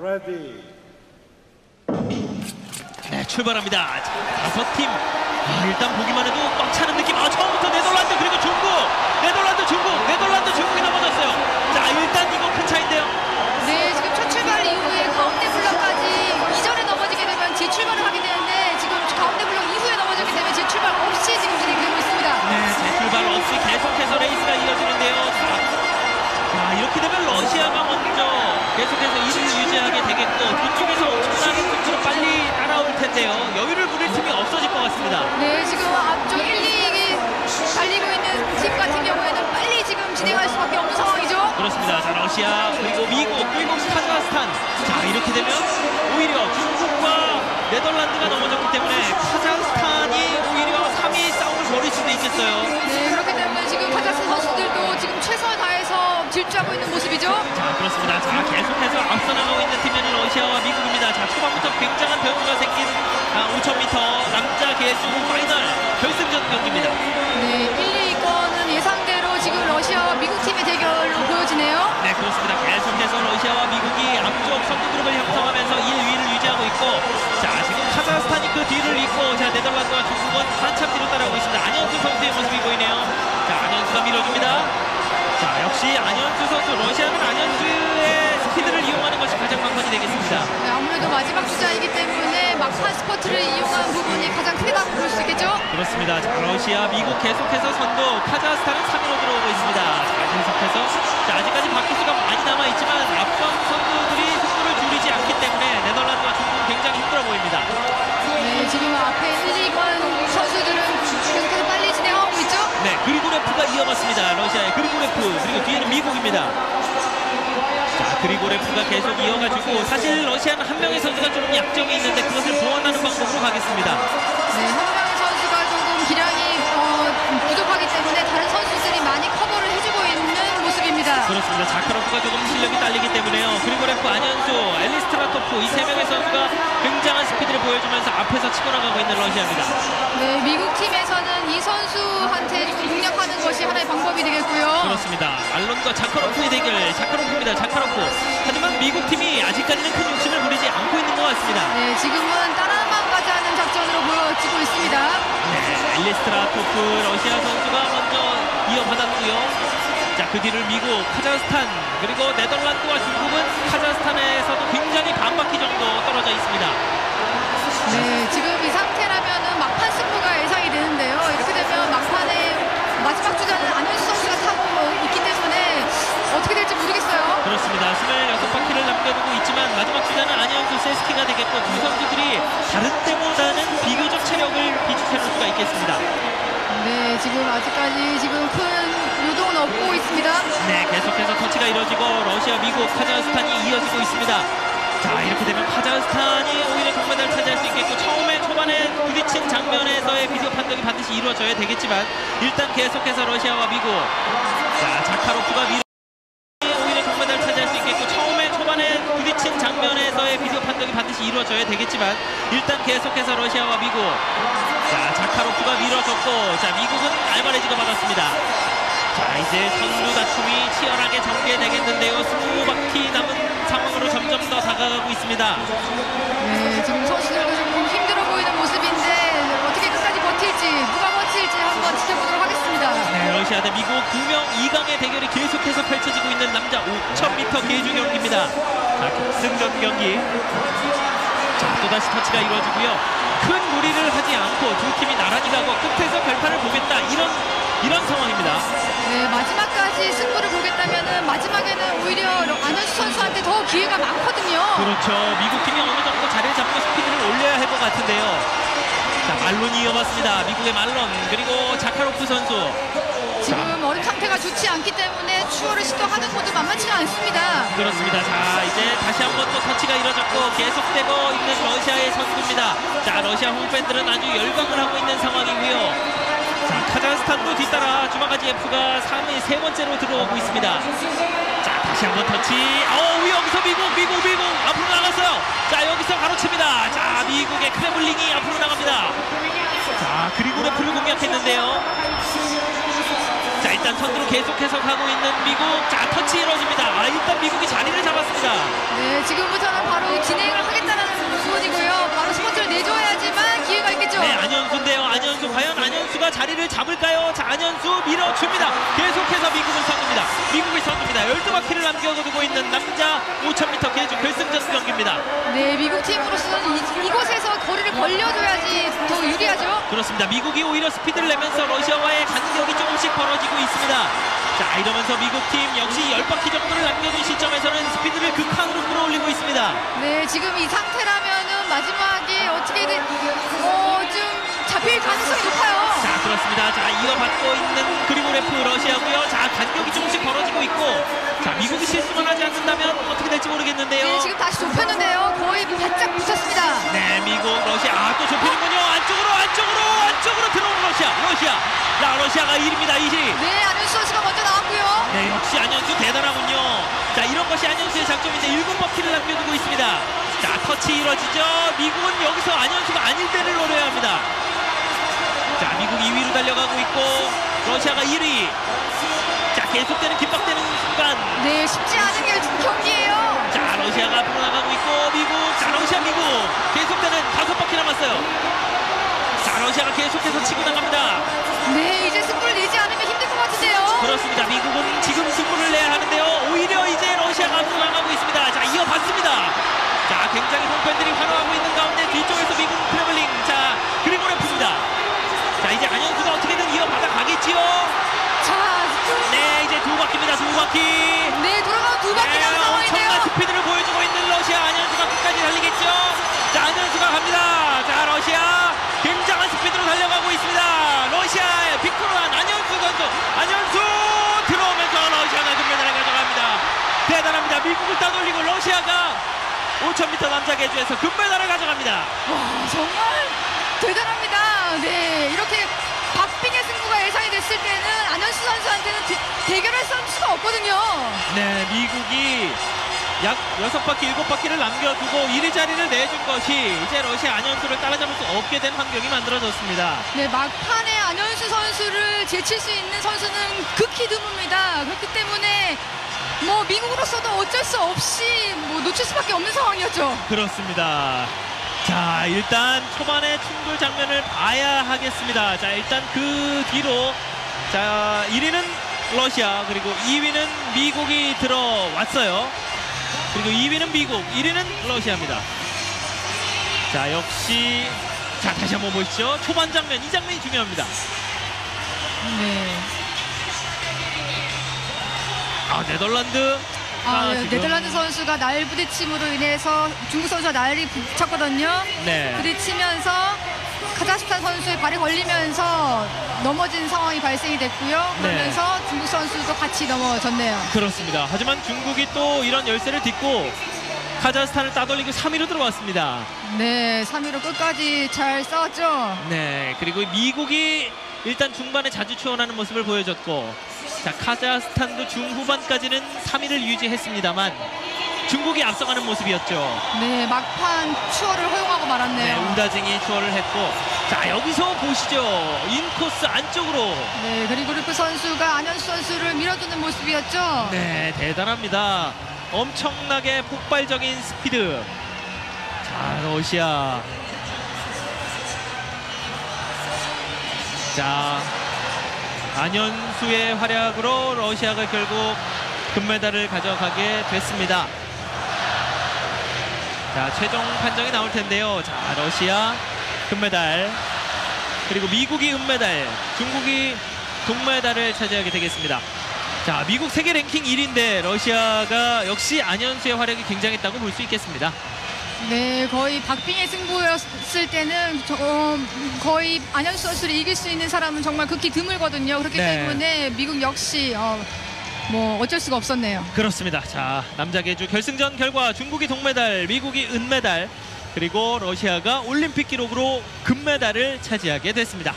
Ready. 네, 출발합니다. 자, 다섯 팀. 아, 일단 보기만 해도 꽉 차는 느낌. 아, 처음부터 네덜란드 그리고 중국. 네덜란드 같습니다. 네, 지금 앞쪽 1, 2위 달리고 있는 팀 같은 경우에는 빨리 지금 진행할 수밖에 없는 상황이죠. 그렇습니다. 자, 러시아 그리고 미국 그리고 카자흐스탄. 자, 이렇게 되면 오히려 중국과 네덜란드가 넘어졌기 때문에 카자흐스탄이 오히려 3위 싸움을 벌일 수도 있겠어요. 네, 그렇기 때문에 지금 카자흐스탄 선수들도 지금 최선을 다해서 질주하고 있는 모습이죠. 자, 그렇습니다. 자, 계속해서 앞서 나가고 있는 팀은 러시아와 미국입니다. 자, 초반부터 굉장한 변수가 생긴 아, 5,000m 남자 계주 final 결승전 경기입니다. 네, 1, 2위권은 예상대로 지금 러시아와 미국 팀의 대결로 보여지네요. 네, 그렇습니다. 계속해서 러시아와 미국이 앞쪽 선두 그룹을 형성하면서 1위를 유지하고 있고, 자, 지금 카자흐스탄이 그 뒤를 잇고, 자, 네덜란드와 중국은 한참 뒤로 따라오고 있습니다. 안현수 선수의 모습이 보이네요. 자, 안현수가 밀어줍니다. 자, 역시 안현수 선수, 러시아는 안현수의 스피드를 이용하는 것이 가장 관건이 되겠습니다. 네, 아무래도 마지막 주자이기 때문에 막판 스퍼트를 이용한 부분이 가장 크다고 볼 수 있겠죠? 그렇습니다. 자, 러시아, 미국 계속해서 선두, 카자흐스탄은 3위로 들어오고 있습니다. 자, 계속해서 자, 아직까지 바퀴 수가 많이 남아 있지만 앞선 선수들이 속도를 줄이지 않기 때문에 네덜란드와 중국은 굉장히 힘들어 보입니다. 네, 지금 앞에 1, 2권 선수들은 계속해서 빨리 진행하고 있죠? 네, 그리고레프가 이어갔습니다. 러시아의 그리고레프 그리고 뒤에는 미국입니다. 자, 그리고레프가 계속 이어가지고 사실 러시아는 한 명의 선수가 좀 약점이 있는데 그것을 보완하는 방법으로 가겠습니다. 네, 한 명의 선수가 조금 기량이 어, 부족하기 때문에 다른 선수들이 많이 커버를 해주고 있는 그렇습니다. 자카로프가 조금 실력이 딸리기 때문에요. 그리고레프, 안현수, 엘리스트라토프 이 세 명의 선수가 굉장한 스피드를 보여주면서 앞에서 치고 나가고 있는 러시아입니다. 네, 미국 팀에서는 이 선수한테 좀 공략하는 것이 하나의 방법이 되겠고요. 그렇습니다. 알론과 자카로프의 대결, 자카로프입니다. 자카로프. 하지만 미국 팀이 아직까지는 큰 욕심을 부리지 않고 있는 것 같습니다. 네, 지금은 따라만 가지 않는 작전으로 보여지고 있습니다. 네, 엘리스트라토프 러시아 선수가 먼저 이어받았고요. 자, 그 뒤를 미국, 카자흐스탄, 그리고 네덜란드와 중국은 카자흐스탄에서도 굉장히 반 바퀴 정도 떨어져 있습니다. 네, 지금 이 상태라면 막판 승부가 예상이 되는데요. 이렇게 되면 막판에 마지막 주자는 안현수 선수가 타고 있기 때문에 어떻게 될지 모르겠어요. 그렇습니다. 26바퀴를 남겨두고 있지만 마지막 주자는 안현수 세스키가 되겠고 두 선수들이 다른 때보다는 비교적 체력을 비축해 놓을 수가 있겠습니다. 네, 지금 아직까지 지금 큰 요동은 없고 있습니다. 네, 계속해서 터치가 이루어지고 러시아, 미국, 카자흐스탄이 이어지고 있습니다. 자, 이렇게 되면 카자흐스탄이 오히려 금메달을 차지할 수 있겠고 처음에 초반에 부딪힌 장면에서의 비디오 판독이 반드시 이루어져야 되겠지만 일단 계속해서 러시아와 미국 자, 자카로프가 밀어 오히려 금메달을 차지할 수 있겠고 처음에 초반에 부딪힌 장면에서의 비디오 판독이 반드시 이루어져야 되겠지만 일단 계속해서 러시아와 미국 자, 자카로프가 밀어줬고 자, 미국은 알바레즈가 받았습니다. 자 이제 선두 다툼이 치열하게 전개되겠는데요. 20바퀴 남은 상황으로 점점 더 다가가고 있습니다. 네, 지금 선수들도 조금 힘들어 보이는 모습인데 어떻게 끝까지 버틸지 누가 버틸지 한번 지켜보도록 하겠습니다. 네, 러시아 대 미국 두 명 2강의 대결이 계속해서 펼쳐지고 있는 남자 5,000m 계주 경기입니다. 자, 승전 경기. 자, 또다시 터치가 이루어지고요. 큰 무리를 하지 않고 두 팀이 나란히 가고 끝에서 결판을 보겠다. 이런 이런 상황입니다. 네, 마지막까지 승부를 보겠다면은 마지막에는 오히려 안현수 선수한테 더 기회가 많거든요. 그렇죠. 미국 팀이 어느 정도 자리를 잡고 스피드를 올려야 할 것 같은데요. 자, 말론이 이어봤습니다. 미국의 말론 그리고 자카로프 선수. 얼음 상태가 좋지 않기 때문에 추월을 시도하는 것도 만만치가 않습니다. 그렇습니다. 자, 이제 다시 한 번 또 터치가 이뤄졌고 계속되고 있는 러시아의 선수입니다. 자, 러시아 홈팬들은 아주 열광을 하고 있는 상황이고요. 자, 카자흐스탄도 뒤따라 주마가지 F가 3위 세 번째로 들어오고 있습니다. 자, 다시 한 번 터치. 어, 여기서 미국, 미국, 미국 앞으로 나갔어요. 자, 여기서 가로칩니다. 자, 미국의 크레블링이 앞으로 나갑니다. 자, 그리고 레프를 공략했는데요. 일단 선두로 계속해서 가고 있는 미국. 자 터치 이루어집니다. 아, 일단 미국이 자리를 잡았습니다. 네 지금부터는 바로 진행을 하겠다는 소원이고요. 바로 스포츠를 내줘야지만 기회가 있겠죠? 네 안현수인데요. 안현수 과연 안현수가 자리를 잡을까요? 자 안현수 밀어줍니다. 계속해서 미국을 선두입니다. 미국이 선두입니다. 12바퀴를 남겨두고 있는 남자 5천 m 계주 결승전 경기입니다. 네, 미국 팀으로서는 이, 이곳에서 거리를 벌려줘야지 더 유리하죠. 그렇습니다. 미국이 오히려 스피드를 내면서 러시아와의 간격이 조금씩 벌어지고 있습니다. 자, 이러면서 미국 팀 역시 10바퀴 그렇습니다. 자, 이어받고 있는 그리고 레프 러시아고요. 자, 간격이 조금씩 벌어지고 있고 자, 미국이 실수만 하지 않는다면 어떻게 될지 모르겠는데요. 네, 지금 다시 좁혔는데요. 거의 바짝 붙였습니다. 네, 미국, 러시아. 아, 또 좁히는군요. 안쪽으로, 안쪽으로, 안쪽으로 들어오는 러시아. 러시아. 자, 러시아가 1위입니다. 1위. 네, 안현수 선수가 먼저 나왔고요. 네, 역시 안현수 대단하군요. 자, 이런 것이 안현수의 장점인데 일곱 바퀴를 남겨두고 있습니다. 자, 터치 이루어지죠. 미국은 여기서 안현 2위로 달려가고 있고 러시아가 1위. 자, 계속되는 긴박되는 순간. 네, 쉽지 않은 게 경기예요. 자, 러시아가 앞으로 나가고 있고 미국. 자, 러시아 미국. 계속되는 다섯 바퀴 남았어요. 자, 러시아가 계속해서 치고 나갑니다. 네, 이제 승부를 내지 않으면 힘들 것 같은데요. 그렇습니다. 미국은 지금 승부를 내야 하는데요. 오히려 이제 러시아가 앞으로 나가고 있습니다. 자, 이어받습니다. 자, 굉장히 홈팬들이 환호 두 바퀴. 네, 돌아가면 두 바퀴 네, 남은 상황인데요. 엄청난 스피드를 보여주고 있는 러시아 안현수가 끝까지 달리겠죠. 자, 안현수가 갑니다. 자, 러시아 굉장한 스피드로 달려가고 있습니다. 러시아의 빅토르한 안현수 선수. 안현수 들어오면서 러시아가 금메달을 가져갑니다. 대단합니다. 미국을 따돌리고 러시아가 5,000m 남자 계주에서 금메달을 가져갑니다. 와, 정말 대단합니다. 네, 이렇게 예상이 됐을 때는 안현수 선수한테는 대, 대결할 선수가 없거든요. 네, 미국이 약 6바퀴, 7바퀴를 남겨두고 1위 자리를 내준 것이 이제 러시아 안현수를 따라잡을 수 없게 된 환경이 만들어졌습니다. 네, 막판에 안현수 선수를 제칠 수 있는 선수는 극히 드뭅니다. 그렇기 때문에 뭐 미국으로서도 어쩔 수 없이 뭐 놓칠 수밖에 없는 상황이었죠. 그렇습니다. 자, 일단 초반에 충돌 장면을 봐야 하겠습니다. 자, 일단 그 뒤로 자, 1위는 러시아 그리고 2위는 미국이 들어왔어요. 그리고 2위는 미국, 1위는 러시아입니다. 자, 역시 자, 다시 한번 보시죠. 초반 장면, 이 장면이 중요합니다. 네. 아, 네덜란드 아, 네, 지금- 네덜란드 선수가 날 부딪힘으로 인해서 중국 선수가 날이 붙였거든요. 네. 부딪히면서 카자흐스탄 선수의 발이 걸리면서 넘어진 상황이 발생이 됐고요. 네. 그러면서 중국 선수도 같이 넘어졌네요. 그렇습니다. 하지만 중국이 또 이런 열세를 딛고 카자흐스탄을 따돌리고 3위로 들어왔습니다. 네, 3위로 끝까지 잘 싸웠죠. 네, 그리고 미국이 일단 중반에 자주 추월하는 모습을 보여줬고, 자 카자흐스탄도 중후반까지는 3위를 유지했습니다만 중국이 앞서가는 모습이었죠. 네, 막판 추월을 허용하고 네, 말았네요. 우다징이 추월을 했고, 자 여기서 보시죠. 인코스 안쪽으로. 네, 그리고 루프 선수가 안현수 선수를 밀어주는 모습이었죠. 네, 대단합니다. 엄청나게 폭발적인 스피드. 자, 러시아. 자, 안현수의 활약으로 러시아가 결국 금메달을 가져가게 됐습니다. 자, 최종 판정이 나올 텐데요. 자, 러시아 금메달. 그리고 미국이 은메달, 중국이 동메달을 차지하게 되겠습니다. 자, 미국 세계 랭킹 1위인데 러시아가 역시 안현수의 활약이 굉장했다고 볼 수 있겠습니다. 네, 거의 박빙의 승부였을 때는 저, 어, 거의 안현수 선수를 이길 수 있는 사람은 정말 극히 드물거든요. 그렇기 네. 때문에 미국 역시 어, 뭐 어쩔 수가 없었네요. 그렇습니다. 자, 남자 계주 결승전 결과 중국이 동메달, 미국이 은메달, 그리고 러시아가 올림픽 기록으로 금메달을 차지하게 됐습니다.